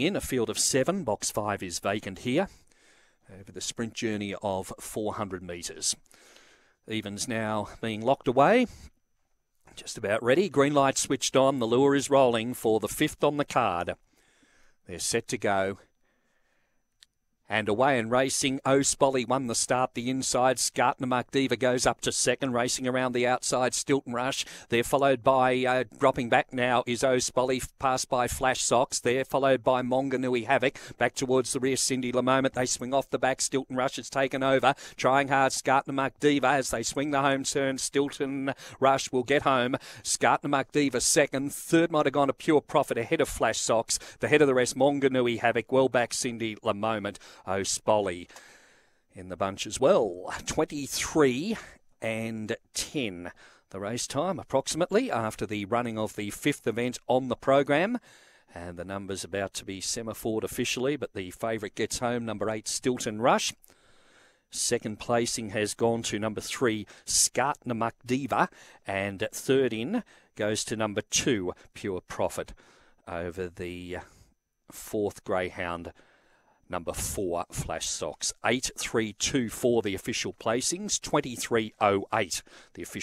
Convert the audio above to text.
In a field of seven, box five is vacant here over the sprint journey of 400 metres. Evens now being locked away. Just about ready. Green light switched on. The lure is rolling for the fifth on the card. They're set to go. And away and racing, Oh Spolly won the start. The inside, Skartna Diva goes up to second, racing around the outside, Stilton Rush. They're followed by, uh, dropping back now, is Oh Spolly, passed by Flash Socks. They're followed by Monganui Havoc. Back towards the rear, Cindy La Moment. They swing off the back. Stilton Rush has taken over. Trying hard, Skartna Diva as they swing the home turn. Stilton Rush will get home. Skartna Diva second. Third might have gone to Pure Profit ahead of Flash Socks. The head of the rest, Monganui Havoc. Well back, Cindy La O'Spolly in the bunch as well. 23 and 10. The race time approximately after the running of the fifth event on the program. And the numbers about to be semaphored officially, but the favourite gets home, number eight, Stilton Rush. Second placing has gone to number three, Skartnamuck Diva. And third in goes to number two, Pure Profit, over the fourth greyhound number four Flash Socks. 832 for the official placings, 2308 the official.